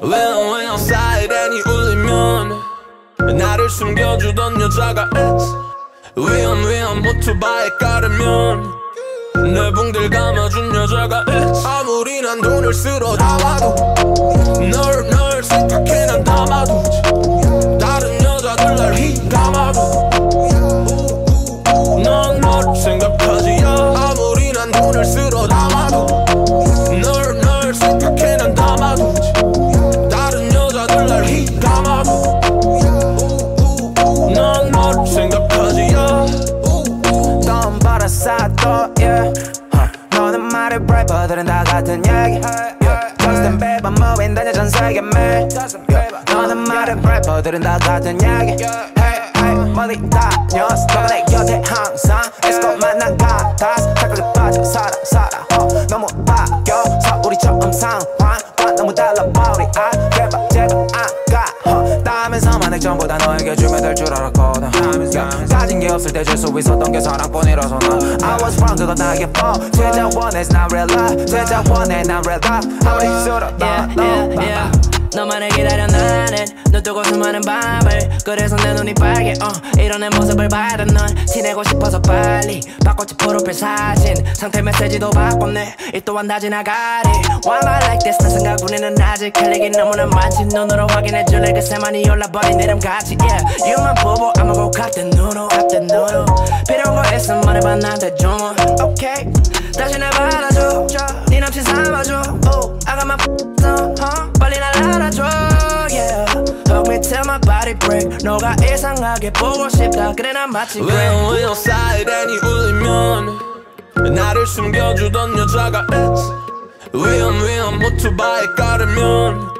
왜요 왜요 사이렌이 울리면 나를 숨겨주던 여자가 있지 위험 위험 오토바이 깔으면 내 붕들 감아준 여자가 있지 아무리 난 돈을 쓸어 담아도 같은 얘기. Justin Bieber 모인 다녀 전 세계 yeah. 너는 말해 래퍼들은 다 같은 얘기 hey, hey, 멀리 다녔어 너가 내 땀에서만 액정보다 너에게 주면 될 줄 알았거든 yeah. 가진 게 없을 때 줄 수 있었던 게 사랑뿐이라서 난 I was wrong 그건 나에게 fault 진짜 원해 not real love 진짜 원해 난 real love 아무리 싫었던 yeah, 너 yeah, yeah. 너만을 기다려 나는 눈 뜨고 수많은 밤을 그래서 내 눈이 빨개 uh. 이런 내 모습을 봐야 넌 티내고 싶어서 빨리 바꿨지 프로필 사진. 상태 메시지도 바꿨네. 이 또한 다 지나가리. While I like this? 내 생각 우리는 아직 할 얘기 너무나 많지. 눈으로 확인해줄래? 그새만이 올라버린 이름같이 yeah. 이만 보고 안 먹고 같은 눈으로 같은 눈으로. 필요한 거 있으면 말해봐 나한테 좀 Okay. 다시 날받 Till my body break. 너가 이상하게 보고 싶다. 그래 난 마치 왜요 왜요 사이렌이 울리면 나를 숨겨주던 여자가 있지 위험 위험 오토바이 깔으면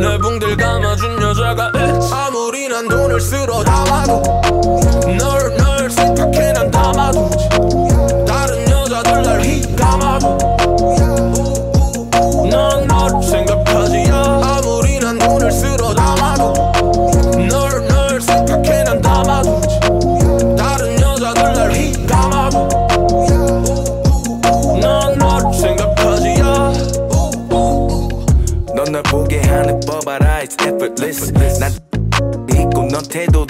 내 붕들 감아준 여자가 있지 아무리 난 돈을 쓸어 담아도 널 널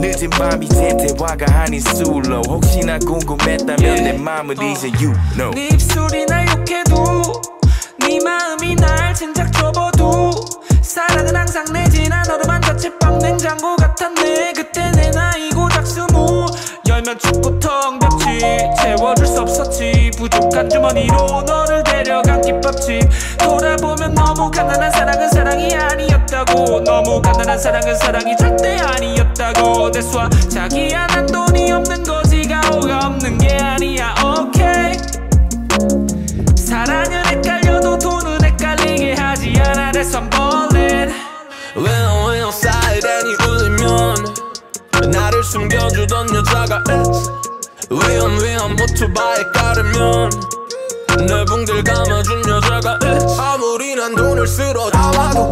늦은 밤이 된 대화가 아닌 술로 혹시나 궁금했다면 내 맘을 이제 you know. 네 입술이 날 욕해도 네 마음이 날 진작 접어도 사랑은 항상 내지나 너로만 자칫 빵 냉장고 같았네. 그때 내 나이 고작 스무 춥고 텅 벽지. 채워줄 수 없었지. 부족한 주머니로 너를 데려간 김밥집. 돌아보면 너무 가난한 사랑은 사랑이 아니었다고. 너무 가난한 사랑은 사랑이 절대 아니었다고. why 자기야 난 돈이 없는 거지가 뭐가 없는 게 아니야. Okay. 사랑은 헷갈려도 돈은 헷갈리게 하지 않아. That's I'm ballin' 숨겨주던 여자가 위험 위험 오토바이 깔으면. 내 붕들 감아준 여자가 아무리 난 돈을 쓸어 담아도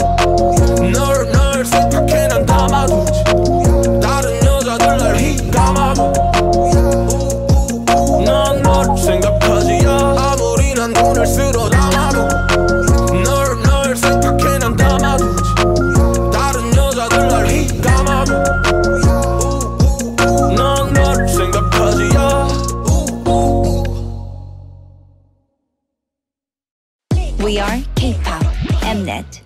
are K-pop Mnet.